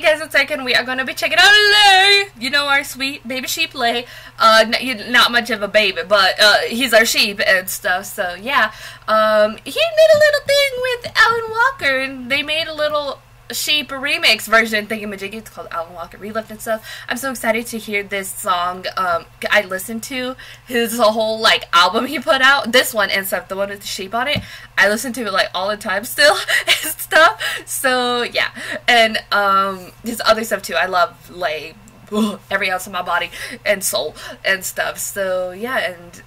Hey guys, it's second we are to be checking out Lay. You know our sweet baby sheep Lay. Uh, not much of a baby, but uh, he's our sheep and stuff. So yeah, um, he made a little thing with Alan Walker, and they made a little Sheep remix version thingamajiggy. It's called Alan Walker Relift and stuff. I'm so excited to hear this song. Um, I listened to his whole like album he put out, this one and stuff, the one with the sheep on it. I listen to it like all the time still and stuff. So yeah, and um, his other stuff too. I love Lay every ounce of my body and soul and stuff. So yeah, and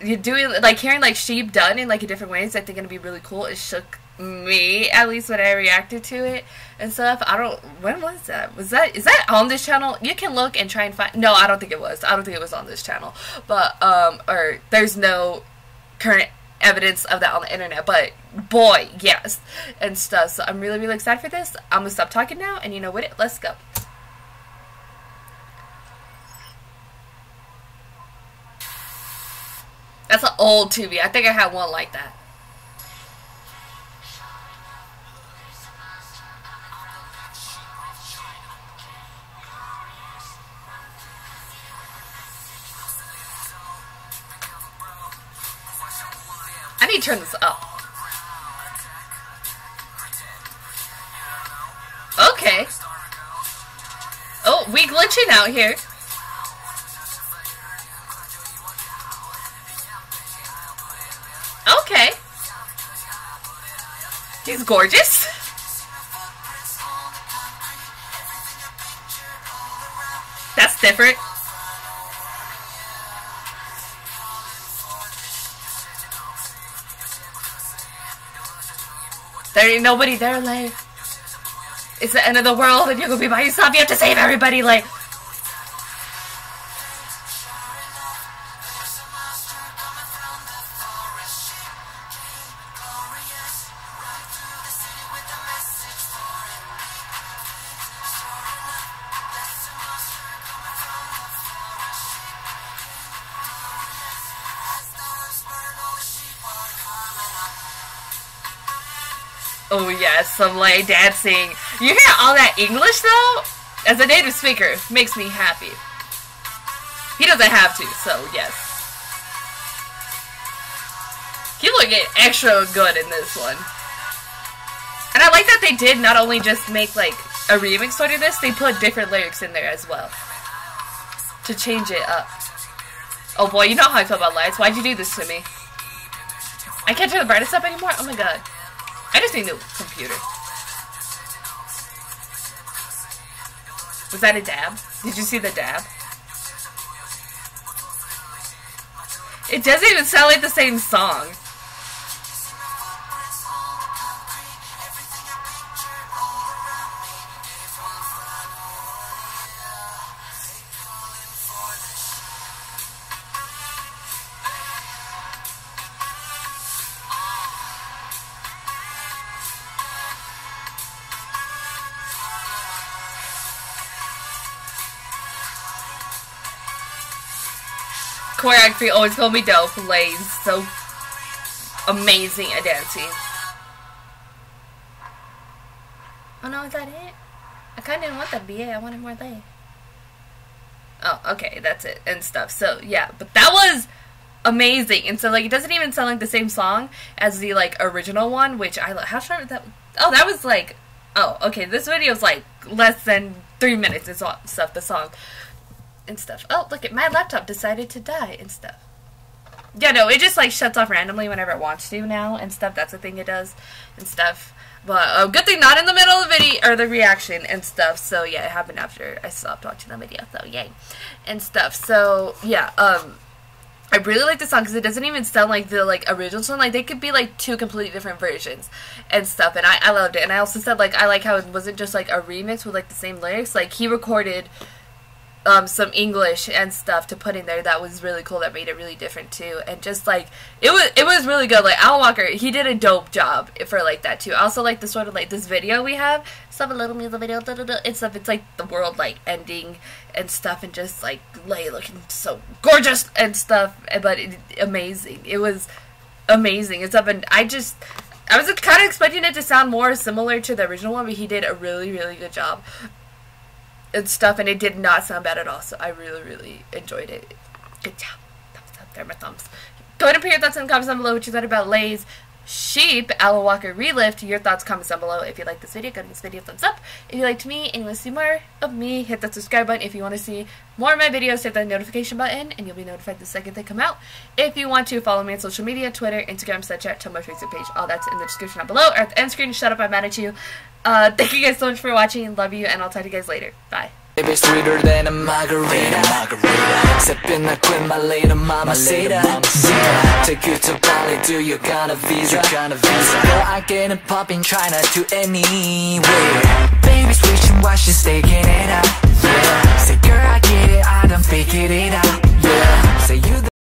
you doing like hearing like sheep done in like a different ways. I think gonna be really cool. It shook me at least when I reacted to it and stuff. I don't. When was that? Was that is that on this channel? You can look and try and find. No, I don't think it was. I don't think it was on this channel. But um, or there's no current evidence of that on the internet. But boy, yes, and stuff. So I'm really really excited for this. I'm gonna stop talking now, and you know what? Let's go. That's an old Tubi. I think I had one like that. To turn this up. Okay. Oh, we glitching out here. Okay. He's gorgeous. That's different. There ain't nobody there, like. It's the end of the world and you're gonna be by yourself. You have to save everybody, like. Oh yes, some lay dancing. You hear all that English though? As a native speaker, makes me happy. He doesn't have to, so yes. He looking extra good in this one. And I like that they did not only just make like a remix of this, they put different lyrics in there as well. To change it up. Oh boy, you know how I feel about lights. Why'd you do this to me? I can't turn the brightness up anymore? Oh my god. I just need a computer. Was that a dab? Did you see the dab? It doesn't even sound like the same song. Choreography always gonna be dope. Lay's so amazing at dancing. Oh no, is that it? I kinda didn't want that to be. I wanted more Lay. Oh, okay, that's it and stuff. So yeah, but that was amazing. And so like it doesn't even sound like the same song as the like original one, which I how short that. Oh, that was like. Oh, okay. This video is like less than three minutes and stuff. The song and stuff. Oh, look at my laptop decided to die and stuff. Yeah, no, it just like shuts off randomly whenever it wants to now and stuff. That's the thing it does and stuff. But uh, good thing not in the middle of the video or the reaction and stuff. So yeah, it happened after I stopped watching the video. So yay and stuff. So yeah, um, I really like the song because it doesn't even sound like the like original song. Like they could be like two completely different versions and stuff. And I I loved it. And I also said like I like how it wasn't just like a remix with like the same lyrics. Like he recorded um, some English and stuff to put in there that was really cool that made it really different too. And just like it was it was really good. Like Alan Walker he did a dope job for like that too. I also like the sort of like this video we have some a little music video da, da, da, and stuff it's like the world like ending and stuff and just like Lay looking so gorgeous and stuff but it, amazing. It was amazing it's up and I just I was kind of expecting it to sound more similar to the original one but he did a really really good job and stuff, and it did not sound bad at all. So I really, really enjoyed it. Good job. Thumbs up there, my thumbs. Go ahead and put your thoughts in the comments down below what you thought about Lay's Sheep, Alan Walker Relift. Your thoughts, comments down below. If you like this video, to this video thumbs up. If you liked me and you want to see more of me, hit that subscribe button. If you want to see more of my videos, hit that notification button and you'll be notified the second they come out. If you want to, follow me on social media, Twitter, Instagram, Snapchat, Tumblr, Facebook page. All that's in the description down below or at the end screen. Shut up, I'm mad at you. Uh, thank you guys so much for watching. Love you, and I'll talk to you guys later. Bye. Baby, sweeter than a margarita. margarita. Sipping the queen, my lady, mamacita. Yeah. Take you to Bali, do you got a visa? You got a visa. Girl, I get it popping, China to anywhere. Baby, switching while she's taking it out. Yeah. Say, girl, I get it, I don't fake it out. Yeah. Say you.